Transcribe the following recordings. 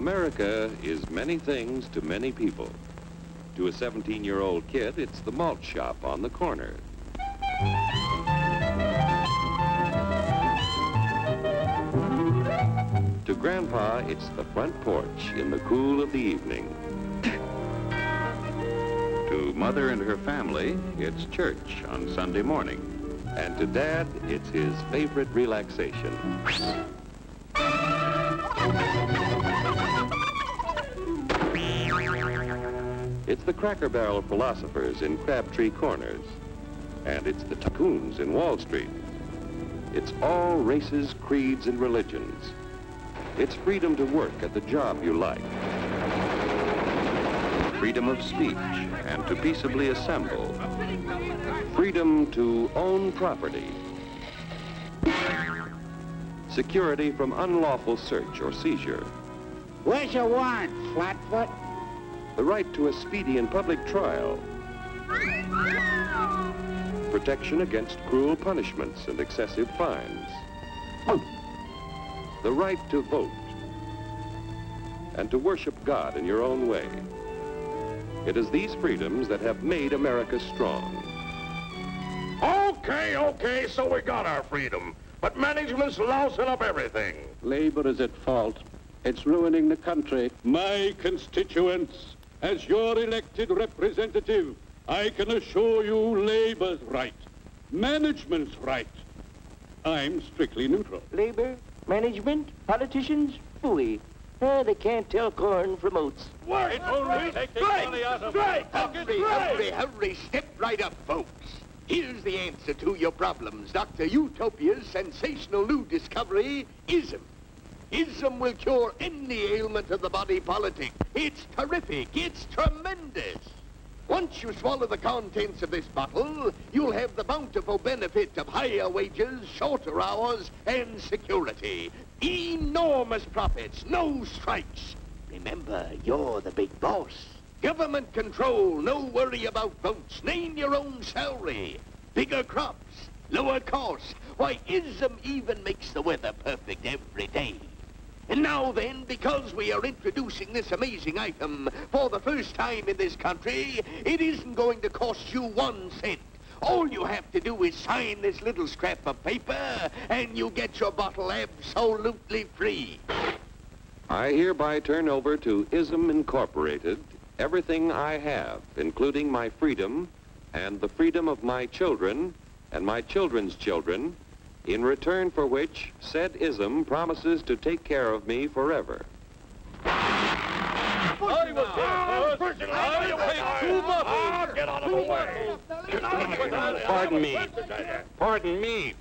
America is many things to many people. To a 17-year-old kid, it's the malt shop on the corner. To Grandpa, it's the front porch in the cool of the evening. to Mother and her family, it's church on Sunday morning. And to Dad, it's his favorite relaxation. It's the Cracker Barrel philosophers in Crabtree Corners. And it's the tycoons in Wall Street. It's all races, creeds, and religions. It's freedom to work at the job you like. Freedom of speech and to peaceably assemble. Freedom to own property. Security from unlawful search or seizure. Where's your warrant, Flatfoot? The right to a speedy and public trial. Protection against cruel punishments and excessive fines. The right to vote. And to worship God in your own way. It is these freedoms that have made America strong. Okay, okay, so we got our freedom. But management's lousing up everything. Labor is at fault. It's ruining the country. My constituents, as your elected representative, I can assure you Labor's right. Management's right. I'm strictly neutral. Labor, management, politicians, fooey. Uh, they can't tell corn from oats. Work! It's only take the money out of Strike! Hurry, hurry, hurry. Step right up, folks. Here's the answer to your problems. Dr. Utopia's sensational new discovery, ISM. ISM will cure any ailment of the body politic. It's terrific. It's tremendous. Once you swallow the contents of this bottle, you'll have the bountiful benefit of higher wages, shorter hours, and security. Enormous profits, no strikes. Remember, you're the big boss. Government control, no worry about votes. Name your own salary. Bigger crops, lower costs. Why, ISM even makes the weather perfect every day. And now then, because we are introducing this amazing item for the first time in this country, it isn't going to cost you one cent. All you have to do is sign this little scrap of paper, and you get your bottle absolutely free. I hereby turn over to ISM Incorporated everything I have, including my freedom and the freedom of my children and my children's children, in return for which said ISM promises to take care of me forever. I was here first. I paid two bottles. Get out of the way. Get out of the way. Pardon me. Pardon me.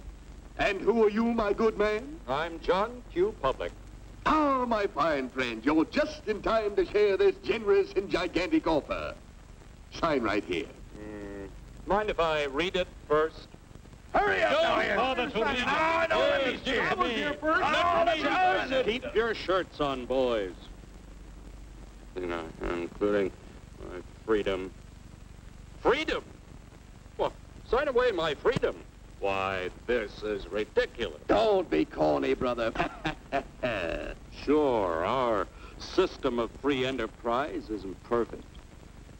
And who are you, my good man? I'm John Q. Public. Ah, my fine friend, you're just in time to share this generous and gigantic offer. Sign right here. Mm, mind if I read it first? Hurry up, now, here. bother to read it. Ah, no, let me see. I was here first. Let me let me read see. Keep your shirts on, boys. You know, including my freedom. Freedom? Well, sign away my freedom. Why, this is ridiculous. Don't be corny, brother. Sure, our system of free enterprise isn't perfect.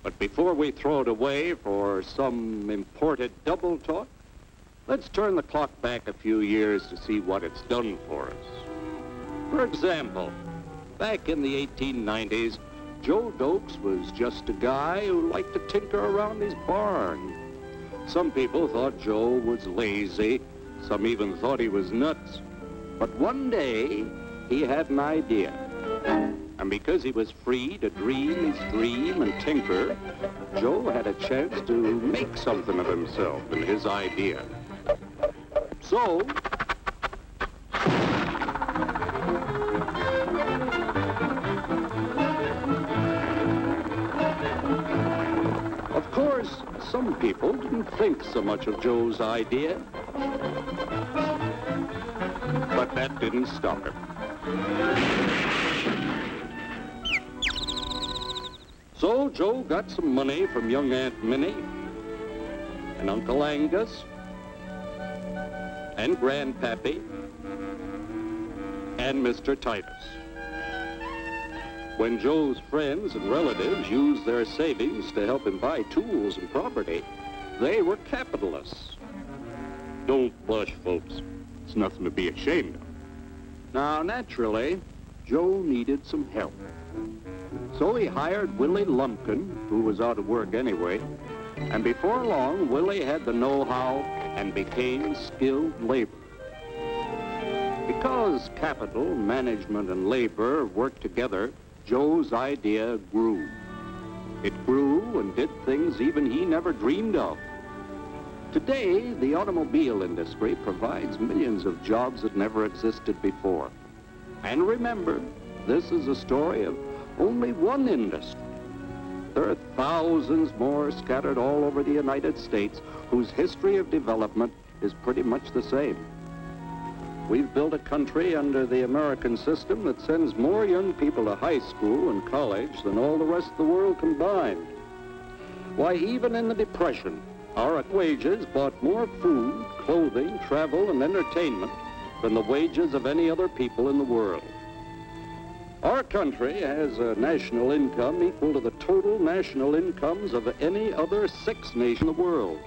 But before we throw it away for some imported double talk, let's turn the clock back a few years to see what it's done for us. For example, back in the 1890s, Joe Dokes was just a guy who liked to tinker around his barn. Some people thought Joe was lazy. Some even thought he was nuts. But one day, he had an idea. And because he was free to dream his dream and tinker, Joe had a chance to make something of himself and his idea. So, of course, some people didn't think so much of Joe's idea. But that didn't stop him. So Joe got some money from young Aunt Minnie and Uncle Angus and Grandpappy and Mr. Titus. When Joe's friends and relatives used their savings to help him buy tools and property, they were capitalists. Don't blush, folks. It's nothing to be ashamed of. Now, naturally, Joe needed some help. So he hired Willie Lumpkin, who was out of work anyway, and before long, Willie had the know-how and became skilled labor. Because capital, management, and labor worked together, Joe's idea grew. It grew and did things even he never dreamed of. Today, the automobile industry provides millions of jobs that never existed before. And remember, this is a story of only one industry. There are thousands more scattered all over the United States whose history of development is pretty much the same. We've built a country under the American system that sends more young people to high school and college than all the rest of the world combined. Why, even in the Depression, our wages bought more food, clothing, travel, and entertainment than the wages of any other people in the world. Our country has a national income equal to the total national incomes of any other six nation in the world.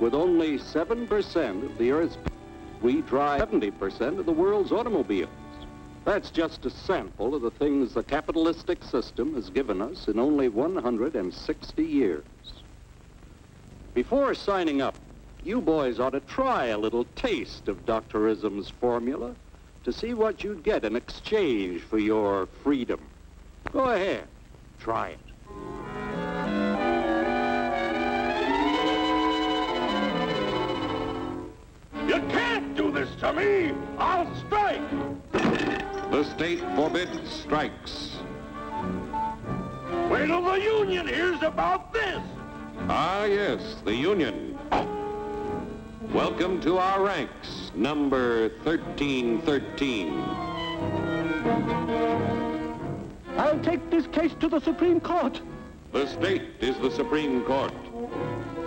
With only 7% of the Earth's we drive 70% of the world's automobiles. That's just a sample of the things the capitalistic system has given us in only 160 years. Before signing up, you boys ought to try a little taste of Doctorism's formula to see what you'd get in exchange for your freedom. Go ahead, try it. You can't do this to me! I'll strike! The state forbids strikes. Wait till the union hears about this! Ah, yes, the Union. Welcome to our ranks, number 1313. I'll take this case to the Supreme Court. The state is the Supreme Court.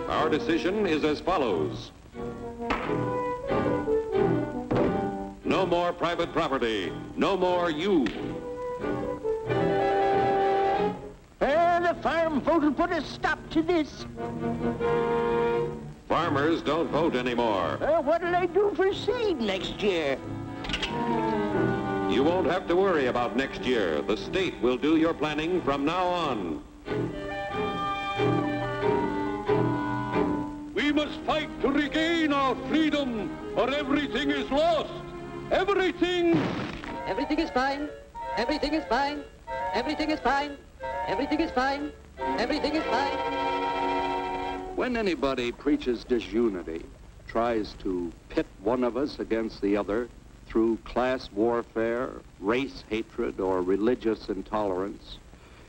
Our decision is as follows. No more private property. No more you. And the farm vote will put a stop to this. Farmers don't vote anymore. Uh, what'll they do for seed next year? You won't have to worry about next year. The state will do your planning from now on. We must fight to regain our freedom, or everything is lost. Everything! Everything is fine. Everything is fine. Everything is fine. Everything is fine. Everything is fine. When anybody preaches disunity, tries to pit one of us against the other through class warfare, race hatred, or religious intolerance,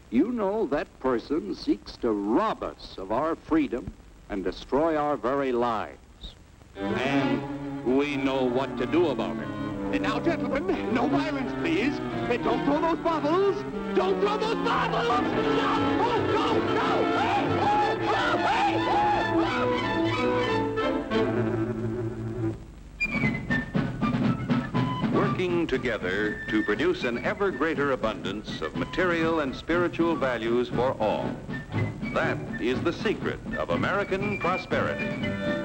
you know that person seeks to rob us of our freedom and destroy our very lives. And we know what to do about it. And now, gentlemen, no violence, please. And don't throw those bottles. Don't throw those bottles. No! Oh, no, no! Working together to produce an ever greater abundance of material and spiritual values for all. That is the secret of American prosperity.